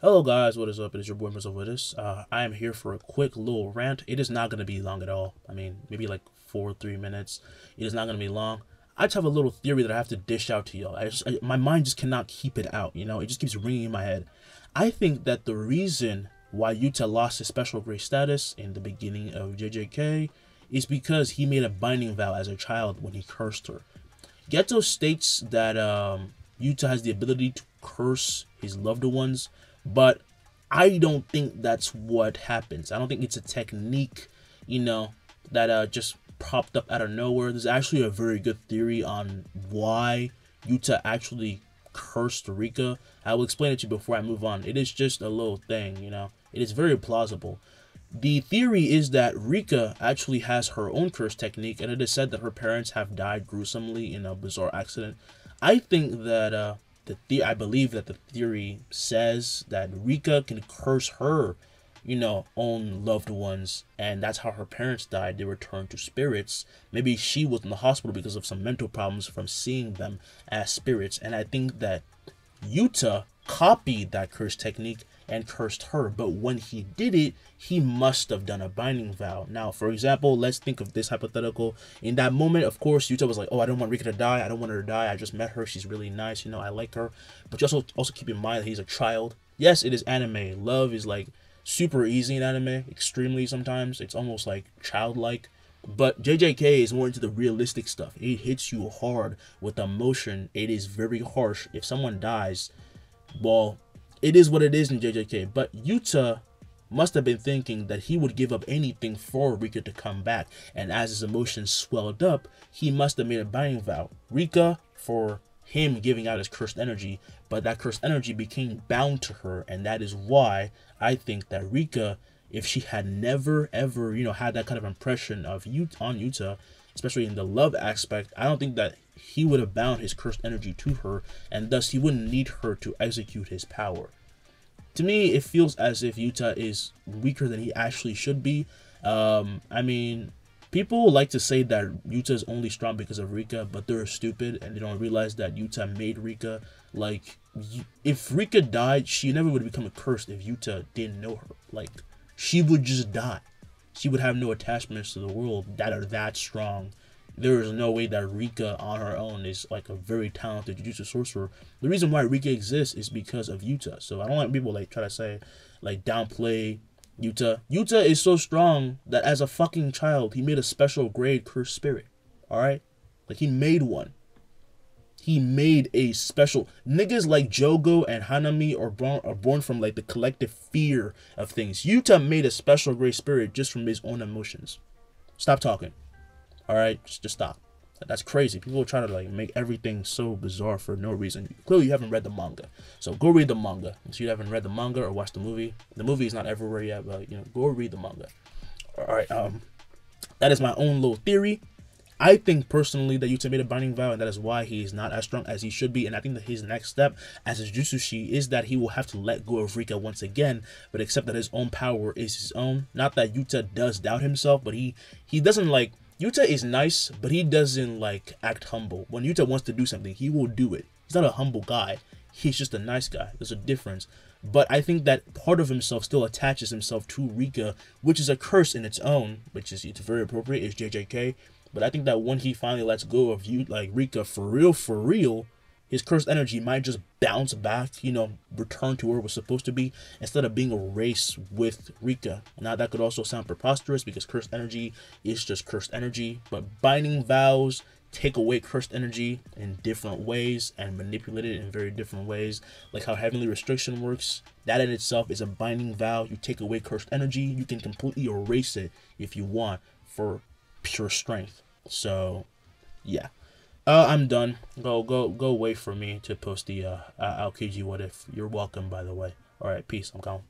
Hello guys, what is up? It is your boy Mr. Uh, I am here for a quick little rant. It is not going to be long at all. I mean, maybe like four, three minutes. It is not going to be long. I just have a little theory that I have to dish out to y'all. I just, I, my mind just cannot keep it out. You know, it just keeps ringing in my head. I think that the reason why Yuta lost his special grade status in the beginning of JJK is because he made a binding vow as a child when he cursed her. Geto states that um, Yuta has the ability to curse his loved ones but I don't think that's what happens. I don't think it's a technique, you know, that uh, just popped up out of nowhere. There's actually a very good theory on why Yuta actually cursed Rika. I will explain it to you before I move on. It is just a little thing, you know. It is very plausible. The theory is that Rika actually has her own curse technique, and it is said that her parents have died gruesomely in a bizarre accident. I think that uh, the, the I believe that the theory says that Rika can curse her, you know, own loved ones, and that's how her parents died. They returned to spirits. Maybe she was in the hospital because of some mental problems from seeing them as spirits. And I think that Yuta copied that curse technique and cursed her. But when he did it, he must have done a binding vow. Now, for example, let's think of this hypothetical. In that moment, of course, Yuta was like, "Oh, I don't want Rika to die. I don't want her to die. I just met her. She's really nice. You know, I like her." But also also keep in mind that he's a child. Yes, it is anime. Love is like super easy in anime, extremely sometimes. It's almost like childlike. But JJK is more into the realistic stuff. It hits you hard with emotion. It is very harsh. If someone dies, well, it is what it is in JJK. But Yuta must have been thinking that he would give up anything for Rika to come back. And as his emotions swelled up, he must have made a binding vow. Rika for him giving out his cursed energy, but that cursed energy became bound to her. And that is why I think that Rika, if she had never ever, you know, had that kind of impression of you on Yuta, especially in the love aspect, I don't think that he would have bound his cursed energy to her, and thus he wouldn't need her to execute his power. To me, it feels as if Yuta is weaker than he actually should be. Um, I mean, people like to say that Yuta is only strong because of Rika, but they're stupid and they don't realize that Yuta made Rika. Like, if Rika died, she never would have become a curse if Yuta didn't know her. Like, she would just die. She would have no attachments to the world that are that strong there is no way that Rika on her own is like a very talented Jujutsu sorcerer. The reason why Rika exists is because of Yuta. So I don't like people like try to say like downplay Yuta. Yuta is so strong that as a fucking child he made a special grade cursed spirit. Alright? Like he made one. He made a special niggas like Jogo and Hanami are born are born from like the collective fear of things. Yuta made a special grade spirit just from his own emotions. Stop talking. All right, just, just stop. That's crazy. People are trying to like make everything so bizarre for no reason. Clearly, you haven't read the manga, so go read the manga. If you haven't read the manga or watched the movie, the movie is not everywhere yet, but you know, go read the manga. All right, um, that is my own little theory. I think personally that Yuta made a binding vow, and that is why he is not as strong as he should be. And I think that his next step as a Jutsushi is that he will have to let go of Rika once again, but accept that his own power is his own. Not that Yuta does doubt himself, but he he doesn't like Yuta is nice, but he doesn't like act humble. When Yuta wants to do something, he will do it. He's not a humble guy. He's just a nice guy. There's a difference. But I think that part of himself still attaches himself to Rika, which is a curse in its own, which is it's very appropriate, is JJK. But I think that when he finally lets go of you like Rika for real, for real, his cursed energy might just bounce back, you know, return to where it was supposed to be instead of being a race with Rika. Now, that could also sound preposterous because cursed energy is just cursed energy, but binding vows take away cursed energy in different ways and manipulate it in very different ways. Like how heavenly restriction works, that in itself is a binding vow. You take away cursed energy, you can completely erase it if you want for pure strength. So, yeah. Uh, I'm done. Go, go, go wait for me to post the uh, uh Aokiji what if. You're welcome, by the way. All right, peace. I'm gone.